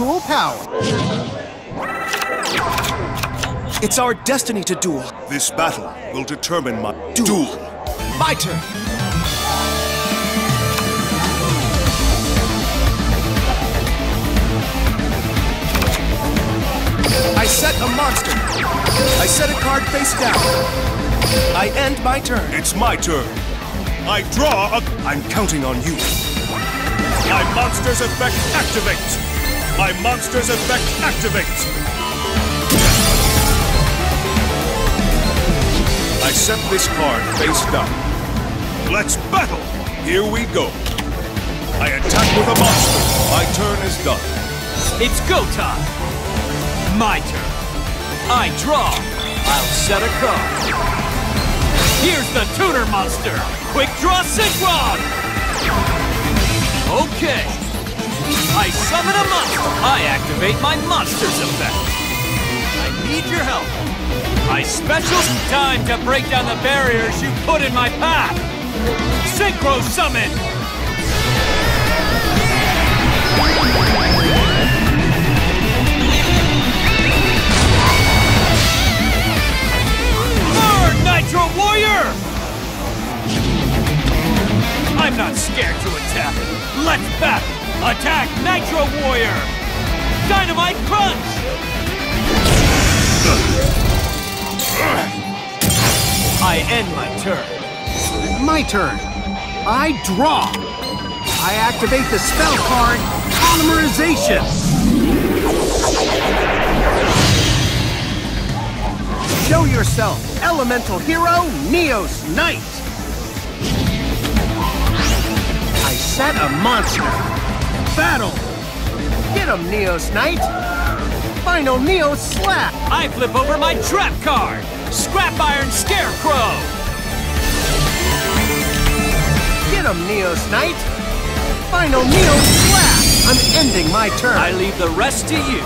cool power. It's our destiny to duel. This battle will determine my duel. My turn. I set a monster. I set a card face down. I end my turn. It's my turn. I draw a... I'm counting on you. My monster's effect activates. My monster's effect activates. I set this card face down. Let's battle! Here we go. I attack with a monster. My turn is done. It's go time! My turn. I draw. I'll set a card. Here's the tuner monster. Quick draw synchron! Okay. I summon a monster. I activate my monster's effect. I need your help. My special time to break down the barriers you put in my path. Synchro summon. Nitro Warrior! I'm not scared to attack. Let's battle! Attack Nitro Warrior! Dynamite Crunch! I end my turn. My turn. I draw. I activate the spell card, Polymerization. Show yourself, Elemental Hero Neos Knight. I set a monster. Battle. Get him, Neos Knight. Final Neos Slap. I flip over my trap card. Scrap Iron Scarecrow. Get him, Neos Knight. Final Neos Slap. I'm ending my turn. I leave the rest to you.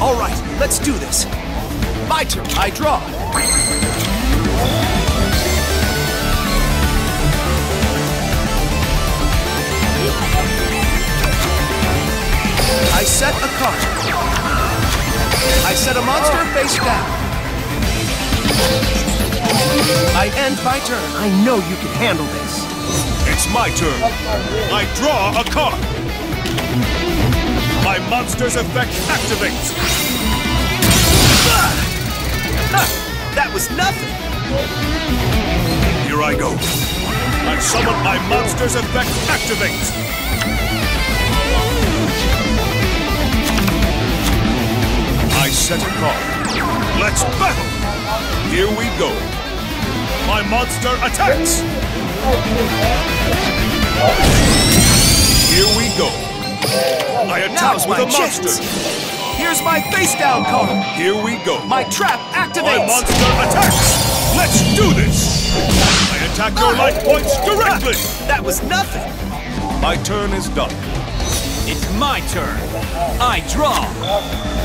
All right, let's do this. My turn. I draw. Set a card. I set a monster face down. I end my turn. I know you can handle this. It's my turn. I draw a card. My monster's effect activates. Ah! That was nothing. Here I go. I summon my monster's effect activates. Set a card. Let's battle. Here we go. My monster attacks. Here we go. I Now's attack with a monster. Here's my face down card. Here we go. My trap activates. My monster attacks! Let's do this! I attack your oh. life points directly! Ah, that was nothing. My turn is done. It's my turn. I draw.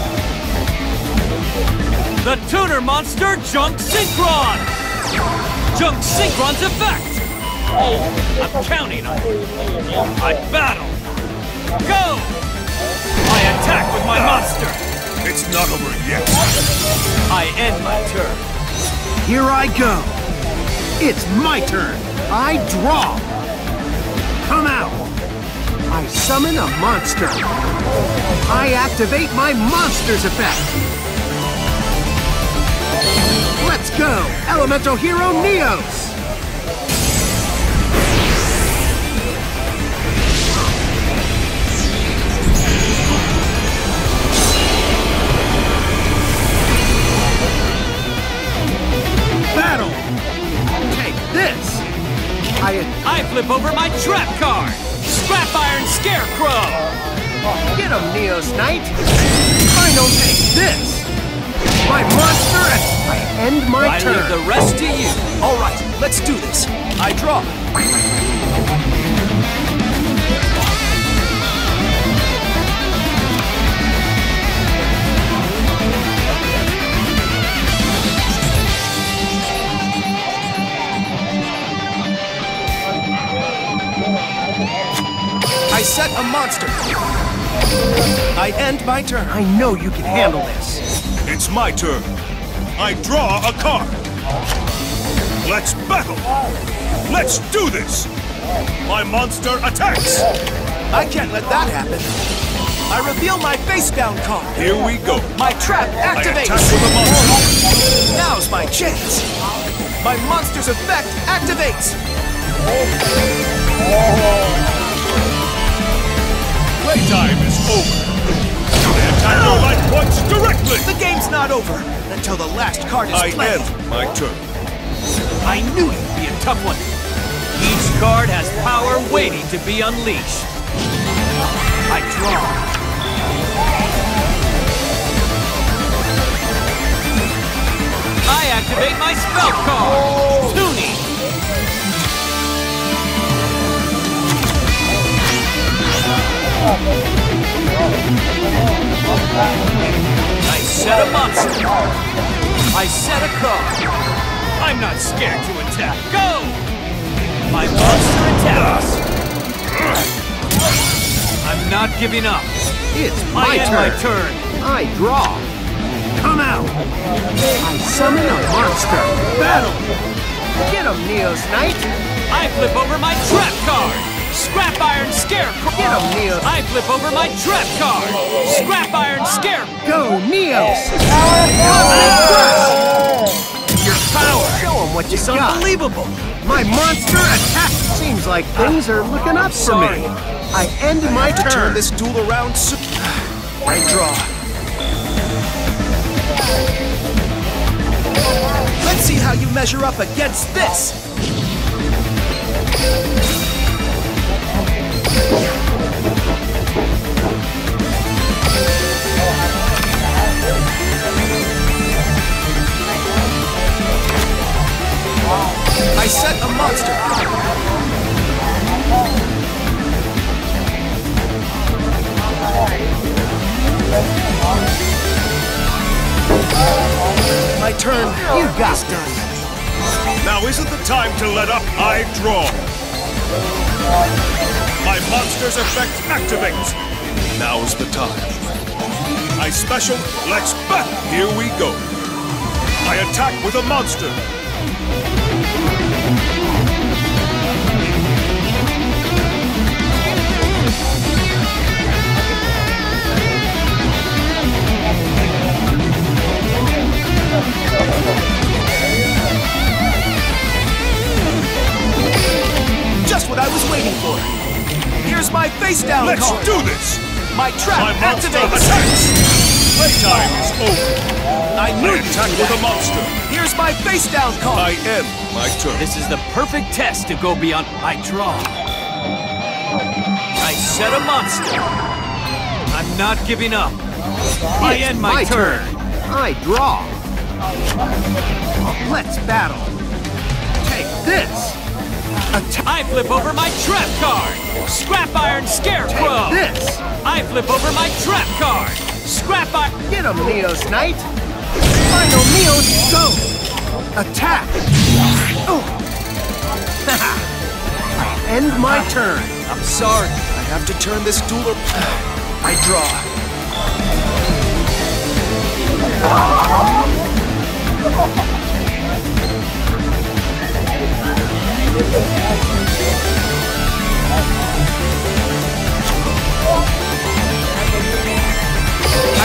The tuner monster Junk Synchron. Junk Synchron's effect. I'm counting on you. I battle. Go! I attack with my monster. It's not over yet. I end my turn. Here I go. It's my turn. I draw. Come out. I summon a monster. I activate my monster's effect. Let's go, Elemental Hero Neos. Battle. Take this. I I flip over my trap card. Scrap Iron Scarecrow. Get him, Neos Knight! Final take this! My monster I end my I turn! leave the rest to you. All right, let's do this. I draw. I set a monster. I end my turn. I know you can handle this. It's my turn. I draw a card. Let's battle. Let's do this. My monster attacks. I can't let that happen. I reveal my face down card. Here we go. My trap I attack activates. with a monster. Now's my chance. My monster's effect activates. Oh. Playtime is over. I attack your life points directly. The game's not over until the last card is I played. end my turn. I knew you'd be a tough one. Each card has power waiting to be unleashed. I draw. I activate my spell card. Oh. Toonie. I set a monster. I set a card. I'm not scared to attack. Go! My monster attacks. I'm not giving up. It's my turn. my turn. I draw. Come out. I summon a monster. Battle. Get him, Neos Knight. I flip over my trap card. Scrap Iron Scarecrow. Get him, Neos. I flip over my trap card. Scrap Iron Scarecrow! Go, Neos. Your power. Show him what you It's got. unbelievable. My monster attack. Seems like things are looking up for me. I end my To turn turn. this duel around soon. I draw. Let's see how you measure up against this. Monster. My turn. You got this. Now isn't the time to let up. I draw. My monster's effect activates. Now's the time. I special. Let's battle. Here we go. I attack with a monster. Just what I was waiting for. Here's my face down Let's card. do this. My trap My monster activates. attacks. Playtime is over. I I knew you'd attack do with a that. monster. Here's my face down card. I end my turn. This is the perfect test to go beyond. I draw. I set a monster. I'm not giving up. I end my, turn. I draw. Let's battle. Take this. Attack I flip over my trap card. Scrap Iron Scarecrow. Take this. I flip over my trap card. Scrap Iron. Get him, Neos Knight. Final Neos, go. Attack. Oh. I end my turn. I'm sorry. I have to turn this duel. ar- I draw. I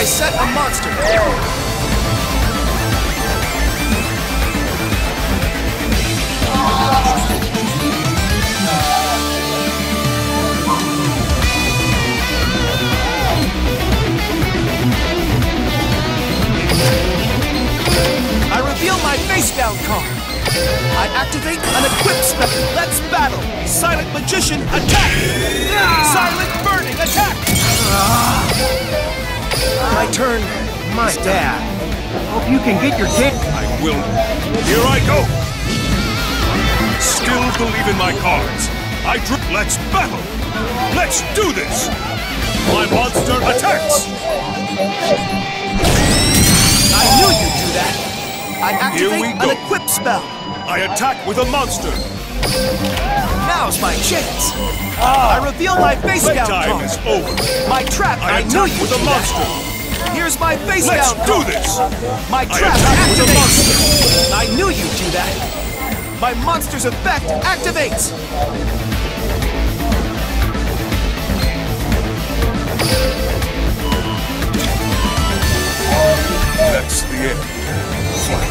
set a monster. Magician, attack! Silent Burning, attack! My turn. My dad. Hope you can get your dick. I will. Here I go. Still believe in my cards. I drip. Let's battle. Let's do this. My monster attacks. I knew you'd do that. I activate an equip spell. I attack with a monster. Now's my chance. Ah, I reveal my face down card. is over. My trap. I I, knew you with a monster. that. Here's my face Let's down do card. this. My I trap attack with a activates. I knew you'd do that. My monster's effect activates. That's the end.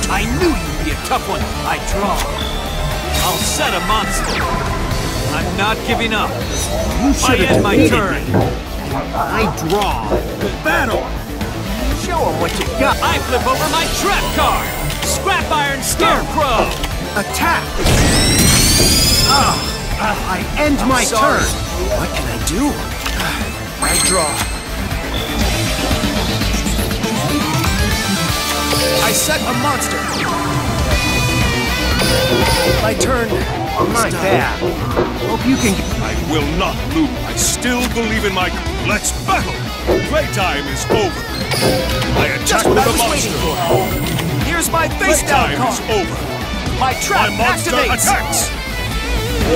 I knew you'd be a tough one. I draw. I'll set a monster. I'm not giving up. You I should end my turn. me. I draw. Battle. Show him what you got. I flip over my trap card. Scrap Iron Scarecrow. Attack. Ah, I end my Sorry. turn. What can I do? I draw. I set a monster. My turn. My bad. Hope you can. I will not lose. I still believe in my. Let's battle. Playtime is over. I attack with a monster. Here's my face down Playtime is over. My trap My monster activates. attacks.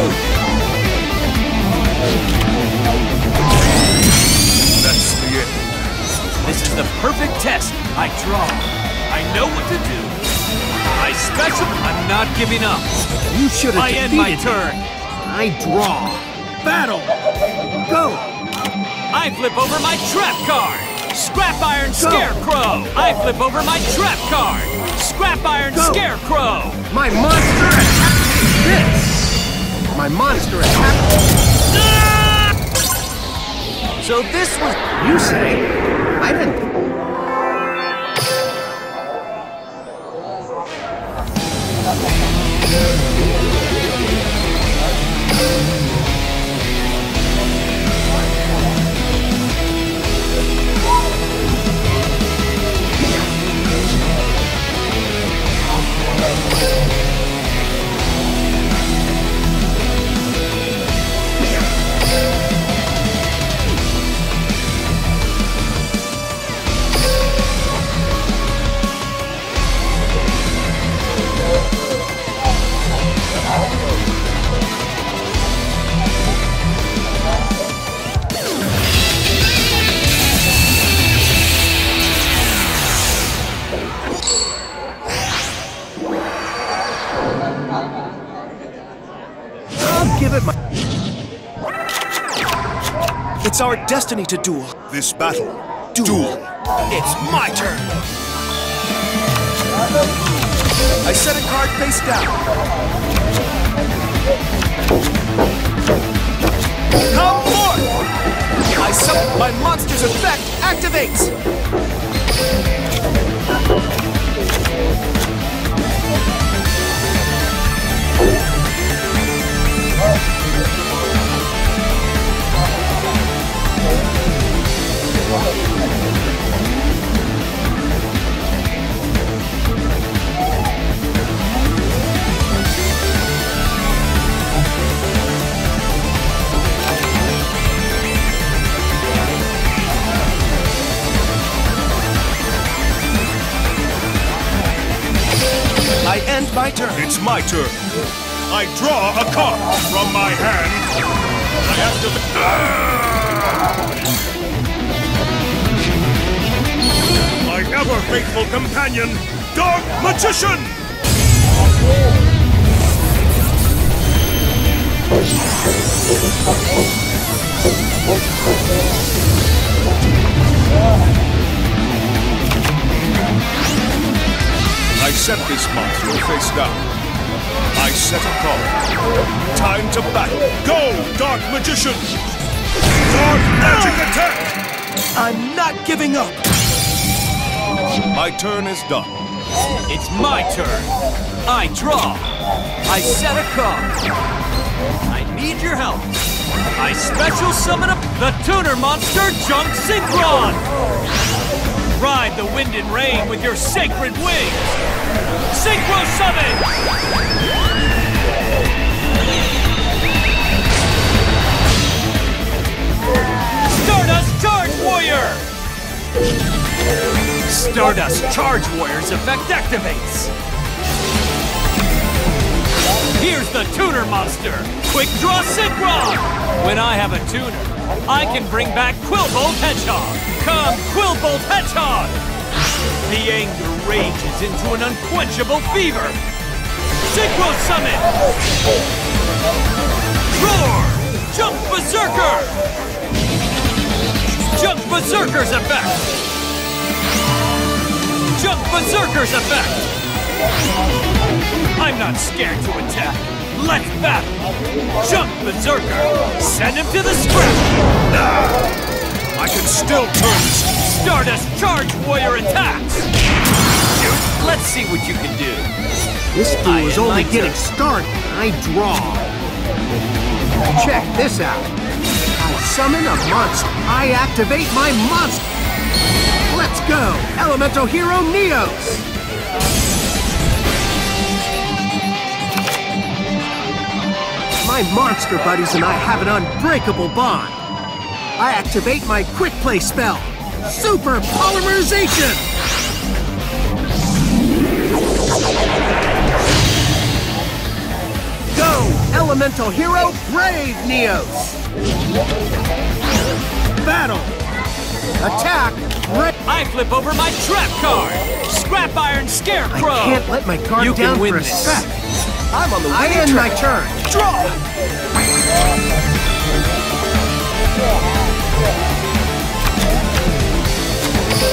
That's the end. This is the perfect test. I draw. I know what to do. I special. I'm not giving up. You should have I end my turn. I draw. Battle. Go. I flip over my trap card. Scrap Iron Scarecrow. I flip over my trap card. Scrap Iron Go. Scarecrow. My monster attack. This. My monster attack. Ah! So this was You say. I didn't. It's our destiny to duel. This battle. Duel. duel. It's my turn. I set a card face down. Come forth! I sub my monster's effect activates. It's my turn. I draw a card from my hand. I activate. Ah! My ever faithful companion, Dark Magician! I set this monster face down. I set a card. Time to battle. Go, Dark Magician! Dark Magic Attack! I'm not giving up. My turn is done. It's my turn. I draw. I set a card. I need your help. I special summon up the tuner monster Junk Synchron. Ride the wind and rain with your sacred wings. Synchro summon. Stardust Charge Warrior. Stardust Charge Warrior's effect activates. Here's the tuner monster, Quick Draw Synchron! When I have a tuner, I can bring back Quillbolt Hedgehog! Come, Quillbolt Hedgehog! The anger rages into an unquenchable fever! Synchro Summon! Roar! Junk Berserker! Junk Berserker's effect! Junk Berserker's effect! I'm not scared to attack. Let's battle! Junk Berserker! Send him to the scrap! I can still turn this. Stardust Charge Warrior attacks! Dude, let's see what you can do. This fool is only getting started. I draw. Check this out. I summon a monster. I activate my monster. Let's go, Elemental Hero Neos! My monster buddies and I have an unbreakable bond. I activate my quick play spell, Super Polymerization! Go, Elemental Hero Brave Neos! Battle! Attack! I flip over my trap card! Scrap Iron Scarecrow! I can't let my card You down win for a this. sec. I'm on the I winning end my turn. Draw!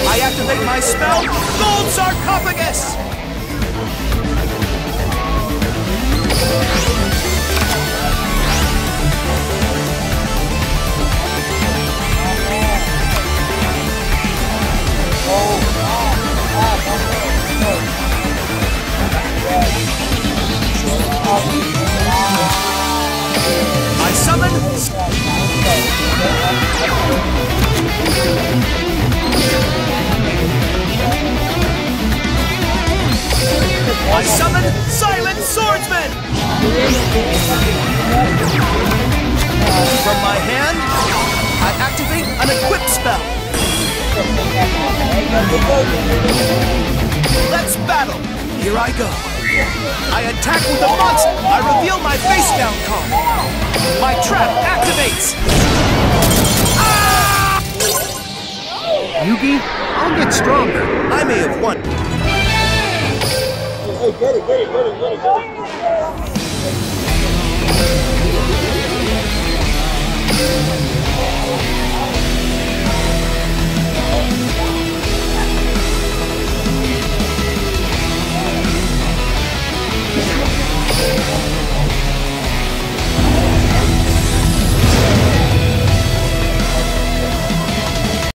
I activate my spell, Gold Sarcophagus! I oh. My trap activates! Ah! Yugi, I'll get stronger. I may have won. Hey, get it, get it, get it, get it, get it.